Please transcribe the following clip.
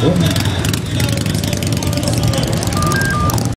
있고